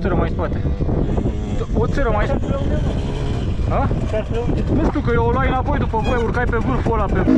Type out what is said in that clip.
țără mai spate. O țără mai... Ha? Nu știu că eu o luai înapoi după voi, urcai pe vârful ăla pe...